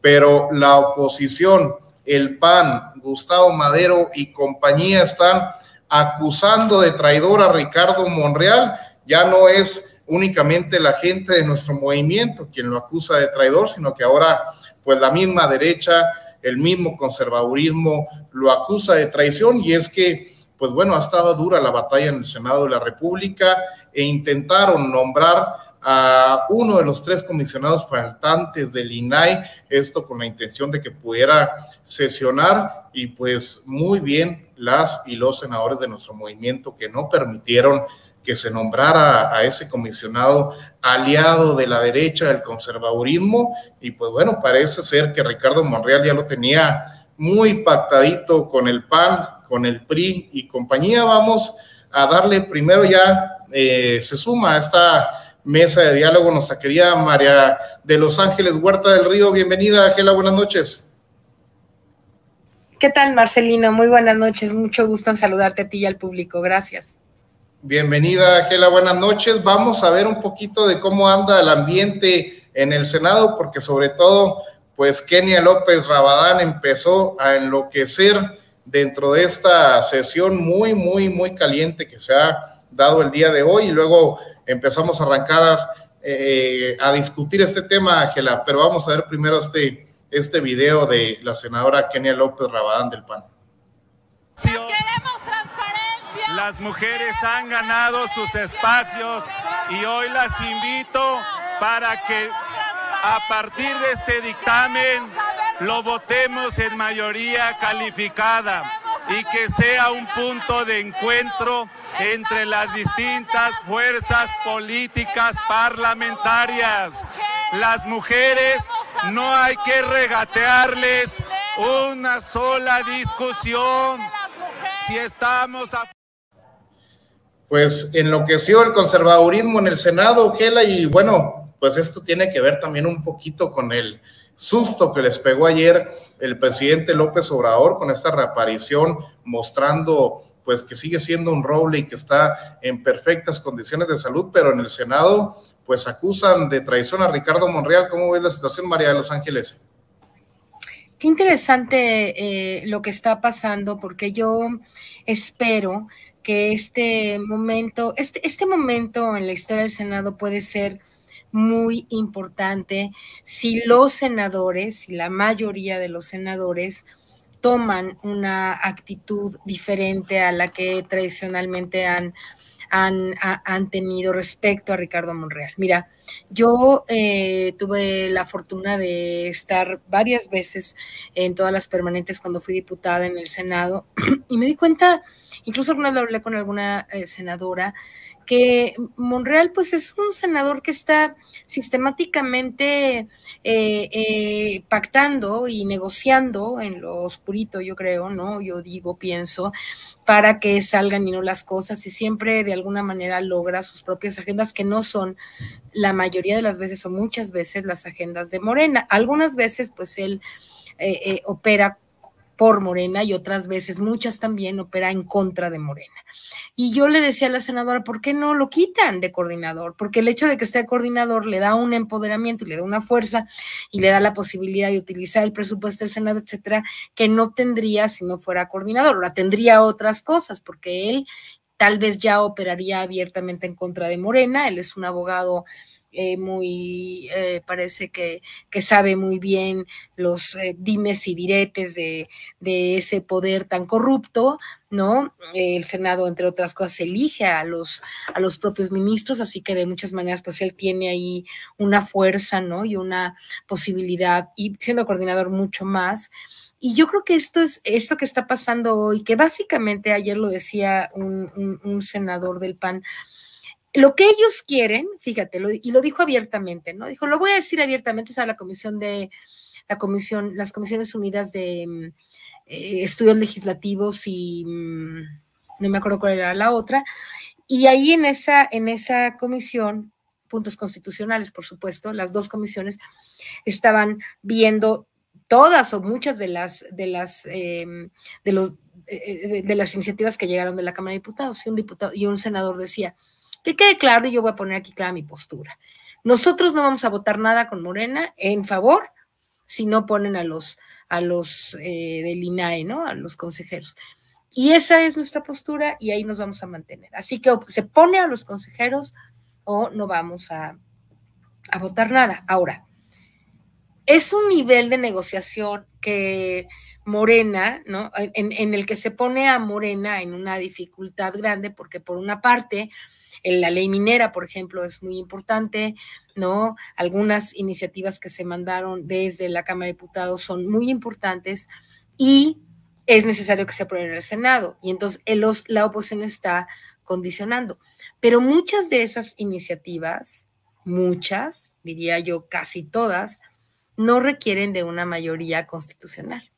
pero la oposición, el PAN, Gustavo Madero y compañía están acusando de traidor a Ricardo Monreal. Ya no es únicamente la gente de nuestro movimiento quien lo acusa de traidor, sino que ahora pues la misma derecha, el mismo conservadurismo lo acusa de traición y es que pues bueno, ha estado dura la batalla en el Senado de la República e intentaron nombrar a uno de los tres comisionados faltantes del INAI, esto con la intención de que pudiera sesionar y pues muy bien las y los senadores de nuestro movimiento que no permitieron que se nombrara a ese comisionado aliado de la derecha del conservadurismo y pues bueno, parece ser que Ricardo Monreal ya lo tenía muy pactadito con el PAN, con el PRI y compañía. Vamos a darle primero ya, eh, se suma a esta mesa de diálogo nuestra querida María de Los Ángeles Huerta del Río. Bienvenida, Ángela, buenas noches. ¿Qué tal, Marcelino? Muy buenas noches, mucho gusto en saludarte a ti y al público. Gracias. Bienvenida, Ángela, buenas noches. Vamos a ver un poquito de cómo anda el ambiente en el Senado, porque sobre todo, pues Kenia López Rabadán empezó a enloquecer dentro de esta sesión muy, muy, muy caliente que se ha dado el día de hoy y luego empezamos a arrancar eh, a discutir este tema, Ángela, pero vamos a ver primero este, este video de la senadora Kenia López Rabadán del PAN. Las mujeres han ganado sus espacios y hoy las invito para que a partir de este dictamen lo votemos en mayoría calificada y que sea un punto de encuentro entre las distintas fuerzas políticas parlamentarias. Las mujeres no hay que regatearles una sola discusión. Si estamos a pues enloqueció el conservadurismo en el Senado, Gela, y bueno, pues esto tiene que ver también un poquito con el susto que les pegó ayer el presidente López Obrador con esta reaparición mostrando pues que sigue siendo un roble y que está en perfectas condiciones de salud, pero en el Senado pues acusan de traición a Ricardo Monreal. ¿Cómo ves la situación, María de Los Ángeles? Qué interesante eh, lo que está pasando, porque yo espero que este momento, este, este momento en la historia del Senado puede ser muy importante si los senadores, si la mayoría de los senadores toman una actitud diferente a la que tradicionalmente han, han, han tenido respecto a Ricardo Monreal. Mira, yo eh, tuve la fortuna de estar varias veces en todas las permanentes cuando fui diputada en el Senado y me di cuenta incluso alguna vez hablé con alguna eh, senadora, que Monreal pues es un senador que está sistemáticamente eh, pactando y negociando en lo oscurito, yo creo, ¿no? Yo digo, pienso, para que salgan y no las cosas y siempre de alguna manera logra sus propias agendas que no son la mayoría de las veces o muchas veces las agendas de Morena. Algunas veces pues él opera por Morena y otras veces, muchas también, opera en contra de Morena. Y yo le decía a la senadora, ¿por qué no lo quitan de coordinador? Porque el hecho de que esté coordinador le da un empoderamiento y le da una fuerza y le da la posibilidad de utilizar el presupuesto del Senado, etcétera, que no tendría si no fuera coordinador. Ahora tendría otras cosas, porque él tal vez ya operaría abiertamente en contra de Morena. Él es un abogado eh, muy, eh, parece que, que, sabe muy bien los eh, dimes y diretes de, de, ese poder tan corrupto, ¿no? El Senado, entre otras cosas, elige a los, a los propios ministros, así que de muchas maneras, pues él tiene ahí una fuerza, ¿no? Y una posibilidad, y siendo coordinador mucho más. Y yo creo que esto es esto que está pasando hoy, que básicamente ayer lo decía un, un, un senador del PAN, lo que ellos quieren, fíjate, y lo dijo abiertamente, ¿no? Dijo, lo voy a decir abiertamente, es a la comisión de, la comisión, las comisiones unidas de mm, eh, estudios legislativos y mm, no me acuerdo cuál era la otra, y ahí en esa, en esa comisión, puntos constitucionales, por supuesto, las dos comisiones estaban viendo todas o muchas de las, de las, em, de los, eh, de las iniciativas que llegaron de la Cámara de Diputados, y un diputado y un senador decía, que quede claro, y yo voy a poner aquí clara mi postura. Nosotros no vamos a votar nada con Morena en favor si no ponen a los, a los eh, del INAE, ¿no? A los consejeros. Y esa es nuestra postura y ahí nos vamos a mantener. Así que se pone a los consejeros o no vamos a, a votar nada. Ahora, es un nivel de negociación que Morena, ¿no? En, en, el que se pone a Morena en una dificultad grande, porque por una parte, la ley minera, por ejemplo, es muy importante, ¿no? Algunas iniciativas que se mandaron desde la Cámara de Diputados son muy importantes y es necesario que se aprueben en el Senado. Y entonces los, la oposición está condicionando. Pero muchas de esas iniciativas, muchas, diría yo casi todas, no requieren de una mayoría constitucional.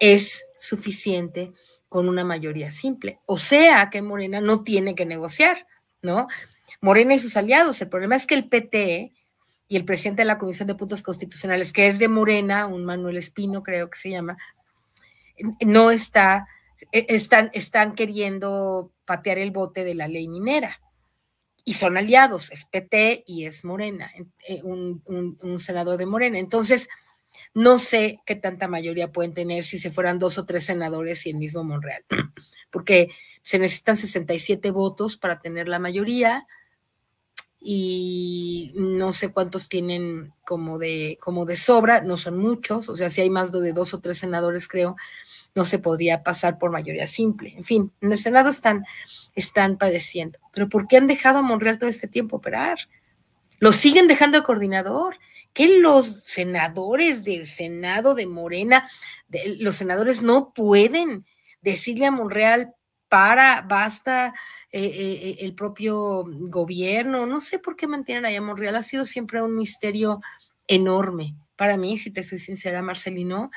Es suficiente con una mayoría simple. O sea que Morena no tiene que negociar, ¿no? Morena y sus aliados. El problema es que el PT y el presidente de la Comisión de Puntos Constitucionales, que es de Morena, un Manuel Espino creo que se llama, no está, e, están, están queriendo patear el bote de la ley minera y son aliados, es PT y es Morena, eh, un, senador de Morena. Entonces, no sé qué tanta mayoría pueden tener si se fueran dos o tres senadores y el mismo Monreal, porque se necesitan 67 votos para tener la mayoría y no sé cuántos tienen como de, como de sobra, no son muchos, o sea, si hay más de dos o tres senadores, creo, no se podría pasar por mayoría simple. En fin, en el Senado están, están padeciendo. Pero ¿por qué han dejado a Monreal todo este tiempo operar? Lo siguen dejando de coordinador. Que los senadores del Senado de Morena, los senadores no pueden decirle a Monreal, para, basta, eh, eh, eh, el propio gobierno, no sé por qué mantienen allá a Monreal, ha sido siempre un misterio enorme. Para mí, si te soy sincera, Marcelino,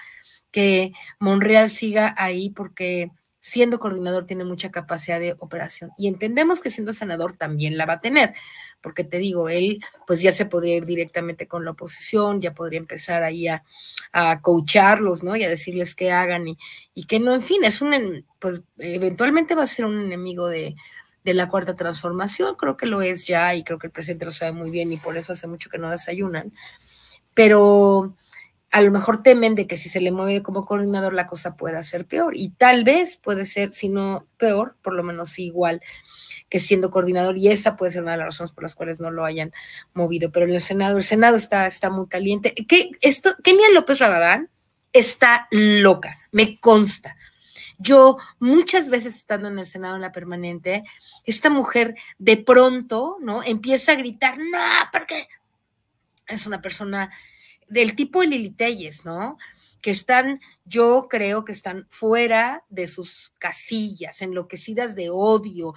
que Monreal siga ahí porque siendo coordinador tiene mucha capacidad de operación y entendemos que siendo senador también la va a tener, porque te digo, él pues ya se podría ir directamente con la oposición, ya podría empezar ahí a, a coacharlos, ¿no? Y a decirles qué hagan y, y que no, en fin, es un, pues eventualmente va a ser un enemigo de, de la cuarta transformación, creo que lo es ya y creo que el presidente lo sabe muy bien y por eso hace mucho que no desayunan, pero a lo mejor temen de que si se le mueve como coordinador la cosa pueda ser peor y tal vez puede ser, si no peor, por lo menos igual que siendo coordinador y esa puede ser una de las razones por las cuales no lo hayan movido. Pero en el Senado, el Senado está, está muy caliente. ¿Qué, esto, Kenia López Rabadán está loca, me consta. Yo muchas veces estando en el Senado en la permanente, esta mujer de pronto, ¿no? Empieza a gritar, no, porque es una persona del tipo de Lili Telles, ¿no? Que están, yo creo que están fuera de sus casillas, enloquecidas de odio,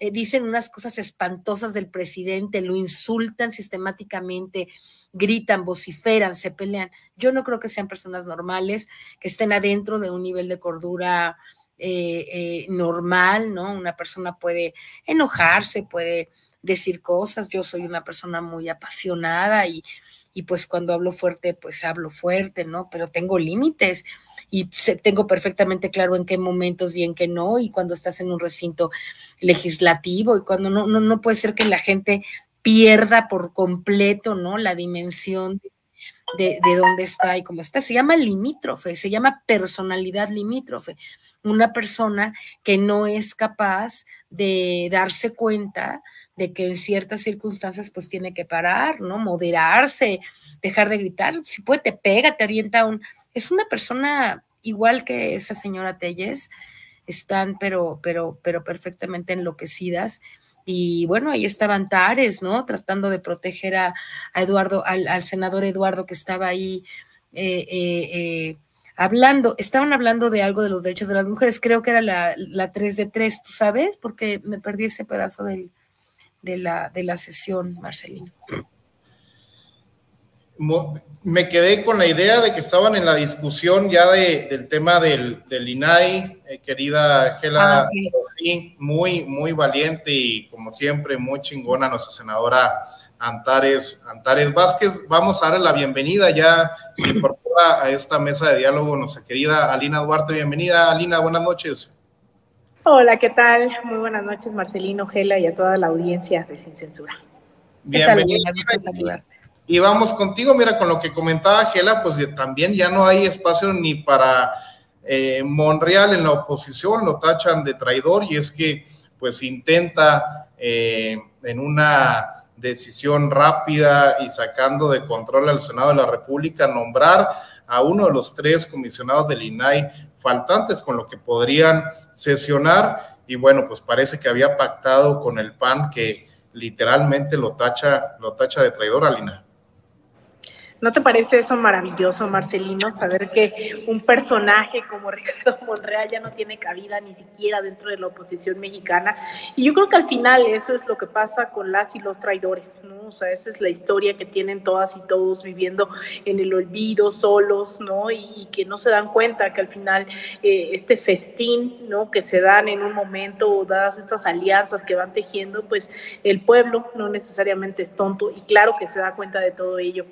eh, dicen unas cosas espantosas del presidente, lo insultan sistemáticamente, gritan, vociferan, se pelean. Yo no creo que sean personas normales, que estén adentro de un nivel de cordura eh, eh, normal, ¿no? Una persona puede enojarse, puede decir cosas. Yo soy una persona muy apasionada y y pues cuando hablo fuerte, pues hablo fuerte, ¿no? Pero tengo límites y tengo perfectamente claro en qué momentos y en qué no, y cuando estás en un recinto legislativo y cuando no, no, no puede ser que la gente pierda por completo, ¿no? La dimensión de, de, dónde está y cómo está. Se llama limítrofe, se llama personalidad limítrofe. Una persona que no es capaz de darse cuenta de que en ciertas circunstancias pues tiene que parar, ¿no? Moderarse, dejar de gritar, si puede te pega, te avienta un... Es una persona igual que esa señora Telles, están pero, pero, pero perfectamente enloquecidas. Y bueno, ahí estaban Tares, ¿no? Tratando de proteger a, Eduardo, al, senador Eduardo que estaba ahí eh, eh, eh, hablando. Estaban hablando de algo de los derechos de las mujeres, creo que era la, la 3 de 3, ¿tú sabes? Porque me perdí ese pedazo del, de la, de la sesión, Marcelino. Me quedé con la idea de que estaban en la discusión ya de, del tema del, del INAI, eh, querida Gela, ah, muy, muy valiente y como siempre muy chingona nuestra senadora Antares, Antares Vázquez. Vamos a darle la bienvenida ya, se incorpora a esta mesa de diálogo nuestra querida Alina Duarte. Bienvenida, Alina, buenas noches. Hola, ¿qué tal? Muy buenas noches, Marcelino, Gela y a toda la audiencia de Sin Censura. Bienvenida. Y vamos contigo, mira, con lo que comentaba Gela, pues también ya no hay espacio ni para eh, Monreal en la oposición, lo tachan de traidor y es que pues intenta eh, en una decisión rápida y sacando de control al Senado de la República nombrar a uno de los tres comisionados del INAI faltantes con lo que podrían sesionar y bueno, pues parece que había pactado con el PAN que literalmente lo tacha, lo tacha de traidor al INAI. ¿No te parece eso maravilloso, Marcelino? Saber que un personaje como Ricardo Monreal ya no tiene cabida ni siquiera dentro de la oposición mexicana. Y yo creo que al final eso es lo que pasa con las y los traidores, ¿no? O sea, esa es la historia que tienen todas y todos viviendo en el olvido, solos, ¿no? Y, que no se dan cuenta que al final eh, este festín, ¿no? Que se dan en un momento, dadas estas alianzas que van tejiendo, pues el pueblo no necesariamente es tonto y claro que se da cuenta de todo ello.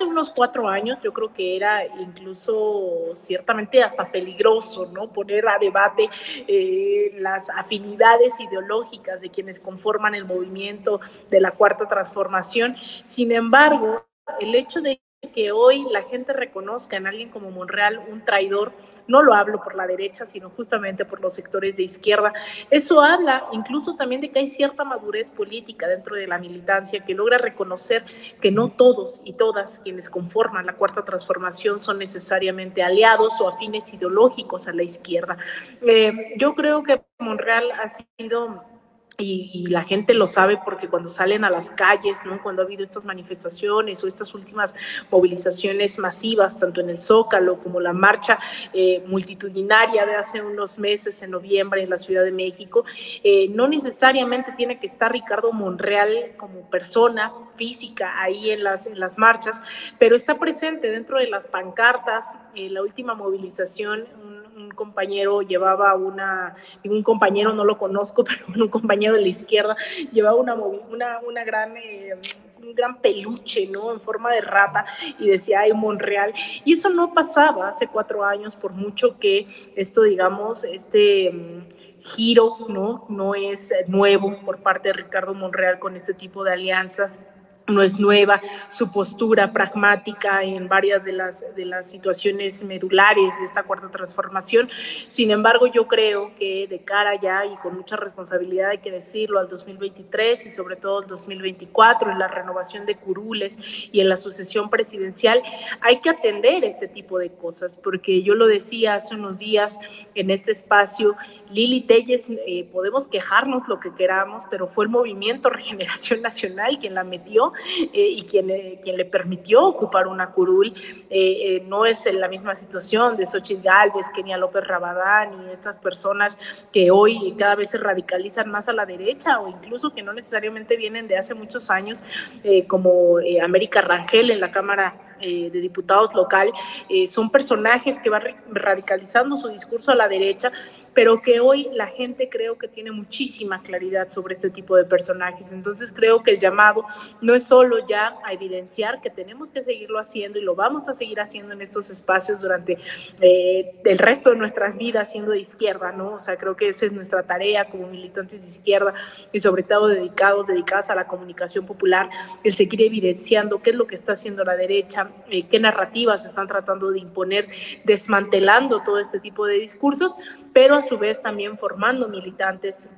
Unos cuatro años yo creo que era incluso ciertamente hasta peligroso, ¿no? Poner a debate eh, las afinidades ideológicas de quienes conforman el movimiento de la cuarta transformación. Sin embargo, el hecho de que hoy la gente reconozca en alguien como Monreal un traidor, no lo hablo por la derecha, sino justamente por los sectores de izquierda. Eso habla incluso también de que hay cierta madurez política dentro de la militancia que logra reconocer que no todos y todas quienes conforman la cuarta transformación son necesariamente aliados o afines ideológicos a la izquierda. Eh, yo creo que Monreal ha sido y, la gente lo sabe porque cuando salen a las calles, ¿no? cuando ha habido estas manifestaciones o estas últimas movilizaciones masivas, tanto en el Zócalo como la marcha eh, multitudinaria de hace unos meses en noviembre en la Ciudad de México, eh, no necesariamente tiene que estar Ricardo Monreal como persona física ahí en las, en las marchas, pero está presente dentro de las pancartas, en la última movilización, un compañero llevaba una, un compañero no lo conozco, pero un compañero de la izquierda llevaba una, una, una gran... Eh, un gran peluche, ¿no? En forma de rata y decía, ay, Monreal. Y eso no pasaba hace cuatro años, por mucho que esto, digamos, este mm, giro, ¿no? No es nuevo por parte de Ricardo Monreal con este tipo de alianzas no es nueva, su postura pragmática en varias de las, de las situaciones medulares de esta cuarta transformación. Sin embargo, yo creo que de cara ya y con mucha responsabilidad hay que decirlo al 2023 y sobre todo al 2024 en la renovación de curules y en la sucesión presidencial, hay que atender este tipo de cosas, porque yo lo decía hace unos días en este espacio, Lili Telles, eh, podemos quejarnos lo que queramos, pero fue el movimiento Regeneración Nacional quien la metió eh, y quien, eh, quien le permitió ocupar una curul. no es en la misma situación de Xochitl Galvez, Kenia López Rabadán y estas personas que hoy cada vez se radicalizan más a la derecha o incluso que no necesariamente vienen de hace muchos años, como América Rangel en la Cámara de diputados local, son personajes que van radicalizando su discurso a la derecha, pero que hoy la gente creo que tiene muchísima claridad sobre este tipo de personajes. Entonces creo que el llamado no es solo ya a evidenciar que tenemos que seguirlo haciendo y lo vamos a seguir haciendo en estos espacios durante eh, el resto de nuestras vidas siendo de izquierda, ¿no? O sea, creo que esa es nuestra tarea como militantes de izquierda y sobre todo dedicados, dedicadas a la comunicación popular, el seguir evidenciando qué es lo que está haciendo la derecha, eh, qué narrativas están tratando de imponer, desmantelando todo este tipo de discursos, pero a su vez también formando militantes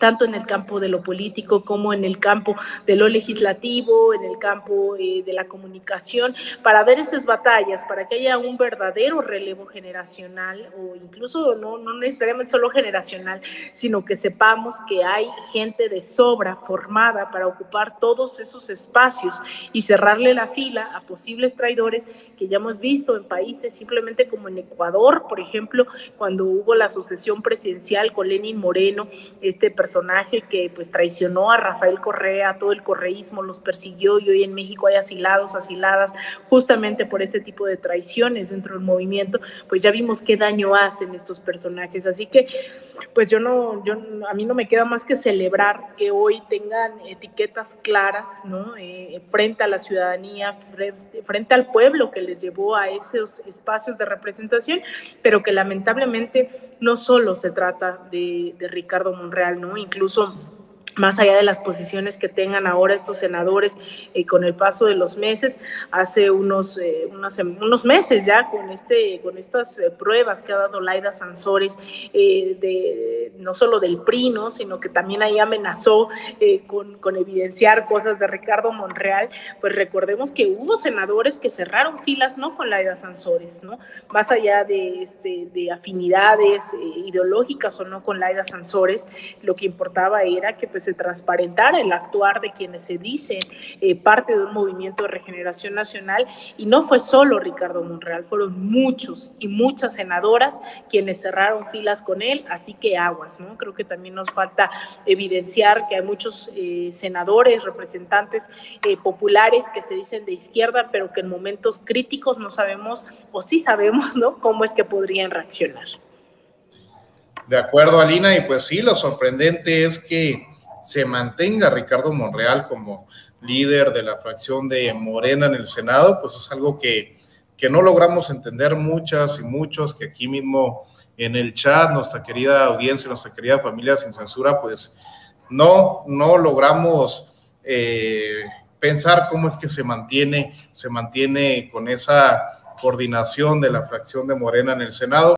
tanto en el campo de lo político como en el campo de lo legislativo, en el campo eh, de la comunicación, para ver esas batallas, para que haya un verdadero relevo generacional o incluso no, no necesariamente solo generacional, sino que sepamos que hay gente de sobra formada para ocupar todos esos espacios y cerrarle la fila a posibles traidores que ya hemos visto en países simplemente como en Ecuador, por ejemplo, cuando hubo la sucesión presidencial con Lenin Moreno, este personaje que pues traicionó a Rafael Correa, todo el correísmo los persiguió y hoy en México hay asilados, asiladas justamente por ese tipo de traiciones dentro del movimiento, pues ya vimos qué daño hacen estos personajes. Así que pues yo no, yo, a mí no me queda más que celebrar que hoy tengan etiquetas claras, ¿no? Eh, frente a la ciudadanía, frente, frente al pueblo que les llevó a esos espacios de representación, pero que lamentablemente no solo se trata de, de Ricardo Monreal, ¿no? Incluso más allá de las posiciones que tengan ahora estos senadores eh, con el paso de los meses, hace unos, eh, unos, unos, meses ya con, este, con estas eh, pruebas que ha dado Laida Sansores, de, no solo del PRI, ¿no? sino que también ahí amenazó con, con, evidenciar cosas de Ricardo Monreal, pues recordemos que hubo senadores que cerraron filas no con Laida Sansores, ¿no? más allá de, este, de afinidades ideológicas o no con Laida Sansores, lo que importaba era que pues se transparentara el actuar de quienes se dicen eh, parte de un movimiento de regeneración nacional. Y no fue solo Ricardo Monreal, fueron muchos y muchas senadoras quienes cerraron filas con él, así que aguas, ¿no? Creo que también nos falta evidenciar que hay muchos eh, senadores, representantes eh, populares que se dicen de izquierda, pero que en momentos críticos no sabemos, o sí sabemos, ¿no? Cómo es que podrían reaccionar. De acuerdo, Alina, y pues sí, lo sorprendente es que se mantenga Ricardo Monreal como líder de la fracción de Morena en el Senado, pues es algo que, que no logramos entender muchas y muchos, que aquí mismo en el chat, nuestra querida audiencia, nuestra querida familia sin censura, pues no, no logramos eh, pensar cómo es que se mantiene, se mantiene con esa coordinación de la fracción de Morena en el Senado.